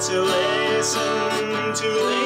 to listen, to listen.